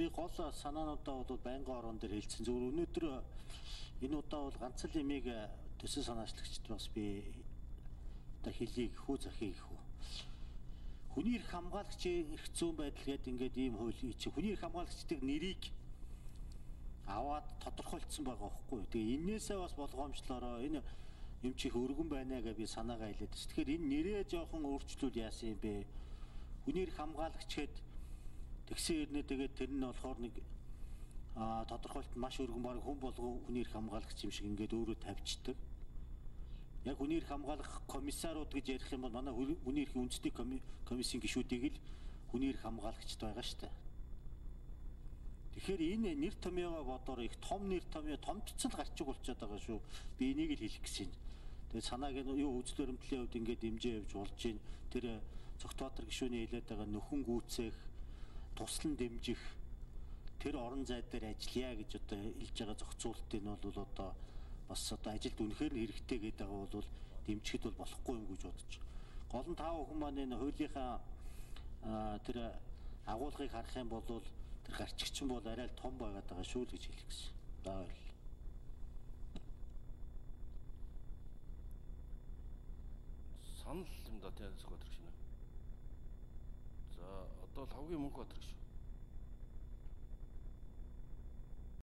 би гол санаануудаа бол байнгын орон дээр хэлсэн. Зөвхөн өнөөдөр энэ удаа бол ганц л имийг төсөл санаачлагчд бас би одоо хэлийг хүү захийг хүү. Хүний эрх хамгаалагчийн эрх зүйн байдал гэдэг ингээд ийм хууль чи хүний эрх хамгаалагчдын нэрийг аваад тодорхойлцсон байгаа байхгүй. Тэгээ энээсээ бас болгоомжлороо энэ юм чих өргөн байна гэж би санаагаа хэлээд. Тэгэхээр энэ нэрээ жоохон өөрчлүүл яасан юм бэ? Хүний эрх хамгаалагч гэдэг тэгсэн ирнэ тэгээд тэр нь болохоор нэг а тодорхойлт маш өргөн баг хүн болгон хүний эрх хамгаалагч юм шиг ингээд өөрөө тавьчихдаг. Яг хүний эрх хамгаалах комиссарууд гэж ярих юм бол манай хүний эрхийн үндэсний комиссийн гишүүдийг л хүний эрх хамгаалагчд байгаа шүү дээ. Тэгэхээр энэ нэр томьёогоо бодоор их том нэр томьёо томдцол гарчиг болчиход байгаа шүү. Би энийг л хэлэх гэсэн. Тэгээд санааг нь юу үзэл баримтлалын хувьд ингээд дэмжээ явж болж байна. Тэр цогтбаатар гишүүний хэлээд байгаа нөхөн гүйцэх туслан дэмжих тэр орон зай дээр ажиллая гэж одоо хэлж байгаа зохицуултыг нь бол одоо бас одоо ажилд үнэхээр хэрэгтэй гэдэг байгаа бол дэмжихэд бол болохгүй юм гэж бодож. Гол нь тав хүн маань энэ хуулийнхаа тэр агуулгыг харах юм бол тэр гарчигчин бол арай л том байгаад байгаа шүү л гэж хэлэх гэсэн. За баярлалаа. санал юм да тийм зөвхөн шинэ. За одоо л хавгийн мөнх батар гэж.